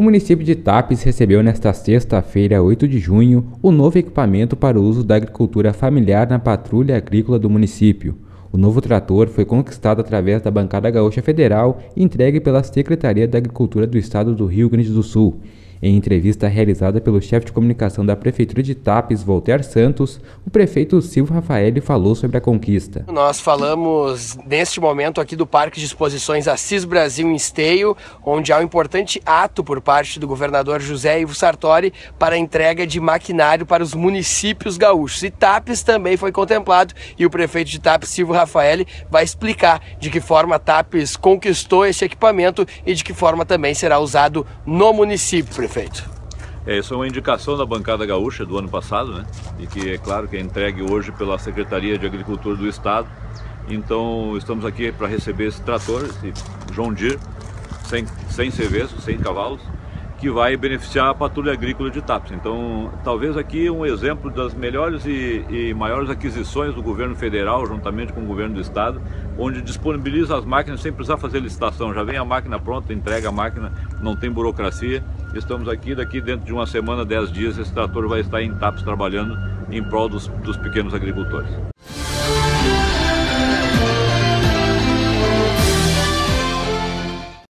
O município de Tapes recebeu nesta sexta-feira, 8 de junho, o novo equipamento para o uso da agricultura familiar na patrulha agrícola do município. O novo trator foi conquistado através da Bancada Gaúcha Federal e entregue pela Secretaria da Agricultura do Estado do Rio Grande do Sul em entrevista realizada pelo chefe de comunicação da Prefeitura de Tapes, Voltaire Santos, o prefeito Silvio Rafael falou sobre a conquista. Nós falamos neste momento aqui do Parque de Exposições Assis Brasil em Esteio, onde há um importante ato por parte do governador José Ivo Sartori para a entrega de maquinário para os municípios gaúchos. E Tapes também foi contemplado e o prefeito de Tapes, Silvio Rafael, vai explicar de que forma Tapes conquistou esse equipamento e de que forma também será usado no município prefeito? É, isso é uma indicação da bancada gaúcha do ano passado, né? E que é claro que é entregue hoje pela Secretaria de Agricultura do Estado. Então estamos aqui para receber esse trator, esse John Deere, sem, sem CVs, sem cavalos, que vai beneficiar a patrulha agrícola de Tapes. Então, talvez aqui um exemplo das melhores e, e, maiores aquisições do governo federal, juntamente com o governo do estado, onde disponibiliza as máquinas sem precisar fazer licitação. Já vem a máquina pronta, entrega a máquina, não tem burocracia. Estamos aqui, daqui dentro de uma semana, 10 dias, esse trator vai estar em TAPS trabalhando em prol dos, dos pequenos agricultores.